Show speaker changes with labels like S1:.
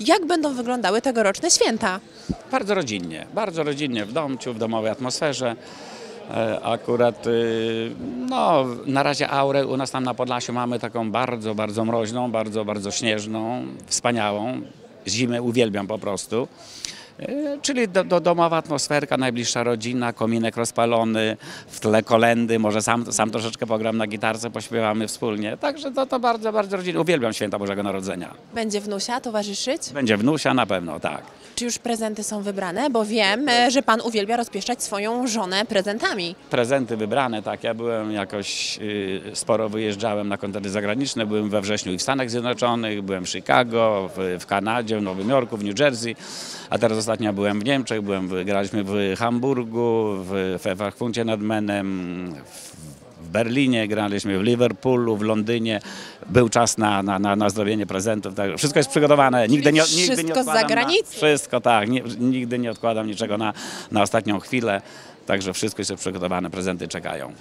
S1: Jak będą wyglądały tegoroczne święta?
S2: Bardzo rodzinnie, bardzo rodzinnie w domciu, w domowej atmosferze. E, Akurat, y, no, na razie aurę u nas tam na Podlasiu mamy taką bardzo, bardzo mroźną, bardzo, bardzo śnieżną, wspaniałą. Zimę uwielbiam po prostu. E, Czyli do, do, domowa atmosferka, najbliższa rodzina, kominek rozpalony, w tle kolendy, może sam, sam troszeczkę pogram na gitarce, pośpiewamy wspólnie. Także to, to bardzo, bardzo rodzinnie. Uwielbiam święta Bożego Narodzenia.
S1: Będzie wnusia towarzyszyć?
S2: Będzie wnusia na pewno, tak.
S1: Czy już prezenty są wybrane? Bo wiem, e, że pan uwielbia rozpieszczać swoją żonę prezentami.
S2: prezenty wybrane, tak. Ja byłem jakoś y, sporo wyjeżdżałem na koncerty zagraniczne. Byłem we wrześniu i w Stanach Zjednoczonych, byłem w Chicago, w, Kanadzie, w Nowym Jorku, w New Jersey, a teraz ostatnio byłem w Niemczech, byłem graliśmy w Hamburgu, w, w nad Menem, w, w Berlinie, graliśmy w Liverpoolu, w Londynie. Był czas na, na, na, na zrobienie prezentów. Tak. Wszystko jest przygotowane. Nigdy nie, nigdy nie
S1: wszystko z
S2: odkładam
S1: zagranicy.
S2: Na, wszystko, tak. Nie, nigdy nie odkładam niczego na, na ostatnią chwilę. Także wszystko jest przygotowane, prezenty czekają.